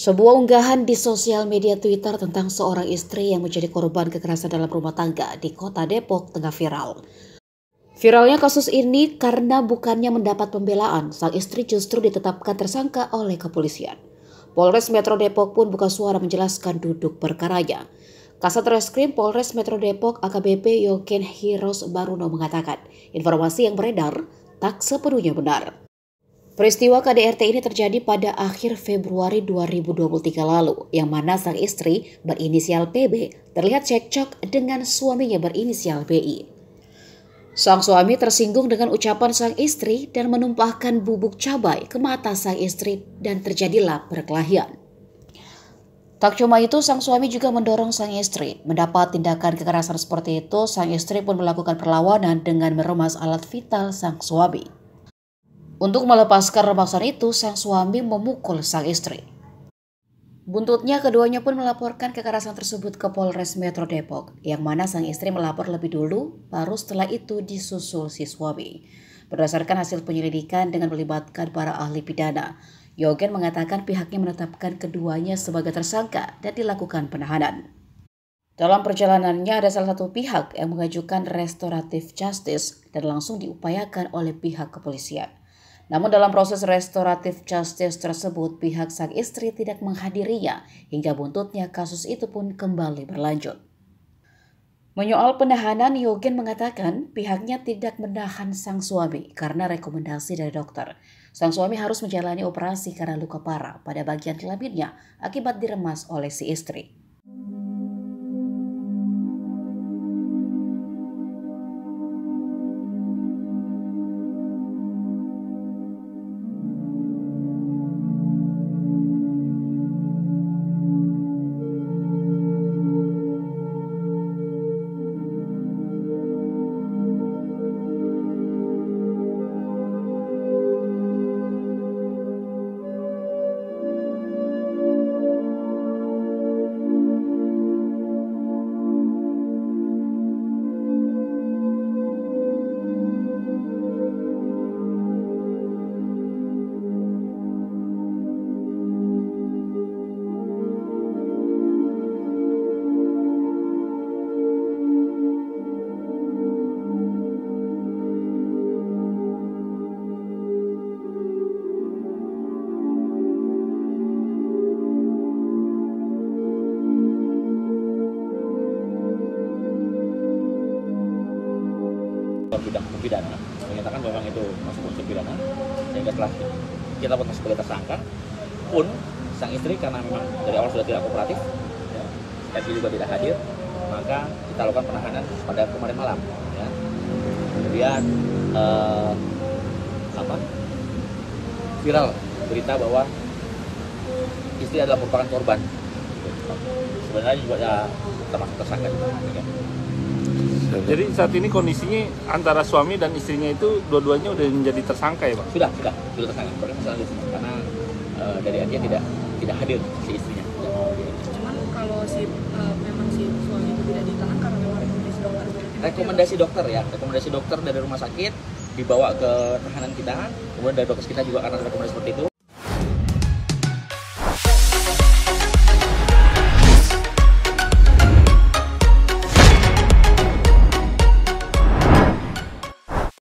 Sebuah unggahan di sosial media Twitter tentang seorang istri yang menjadi korban kekerasan dalam rumah tangga di kota Depok tengah viral. Viralnya kasus ini karena bukannya mendapat pembelaan, sang istri justru ditetapkan tersangka oleh kepolisian. Polres Metro Depok pun buka suara menjelaskan duduk perkaranya. Kasat Reskrim Polres Metro Depok AKBP Yoken Hiros Baruno mengatakan, informasi yang beredar tak sepenuhnya benar. Peristiwa KDRT ini terjadi pada akhir Februari 2023 lalu, yang mana sang istri berinisial PB terlihat cekcok dengan suaminya berinisial BI. Sang suami tersinggung dengan ucapan sang istri dan menumpahkan bubuk cabai ke mata sang istri dan terjadilah perkelahian. Tak cuma itu, sang suami juga mendorong sang istri. Mendapat tindakan kekerasan seperti itu, sang istri pun melakukan perlawanan dengan meremas alat vital sang suami. Untuk melepaskan remasan itu, sang suami memukul sang istri. Buntutnya, keduanya pun melaporkan kekerasan tersebut ke Polres Metro Depok, yang mana sang istri melapor lebih dulu, baru setelah itu disusul si suami. Berdasarkan hasil penyelidikan dengan melibatkan para ahli pidana, Yogen mengatakan pihaknya menetapkan keduanya sebagai tersangka dan dilakukan penahanan. Dalam perjalanannya ada salah satu pihak yang mengajukan restoratif justice dan langsung diupayakan oleh pihak kepolisian. Namun dalam proses restoratif justice tersebut, pihak sang istri tidak menghadirinya hingga buntutnya kasus itu pun kembali berlanjut. Menyoal penahanan, Yogen mengatakan pihaknya tidak menahan sang suami karena rekomendasi dari dokter. Sang suami harus menjalani operasi karena luka parah pada bagian kelaminnya akibat diremas oleh si istri. Pidana menyatakan memang itu masuk unsur pidana sehingga telah kita buat sebagai tersangka pun sang istri karena memang dari awal sudah tidak kooperatif ya, juga tidak hadir maka kita lakukan penahanan pada kemarin malam ya. kemudian eh, apa viral berita bahwa istri adalah merupakan korban sebenarnya juga ya, termasuk tersangka juga ya. Jadi saat ini kondisinya antara suami dan istrinya itu dua-duanya udah menjadi tersangka ya, Pak? Sudah, sudah, sudah tersangka. Masalah karena uh, dari dia tidak tidak hadir si istrinya. Cuman kalau si uh, memang si suami itu tidak ditahan karena memang rekomendasi dokter. Rekomendasi dokter ya, rekomendasi dokter dari rumah sakit dibawa ke tahanan kita, kemudian dari dokter kita juga karena rekomendasi seperti itu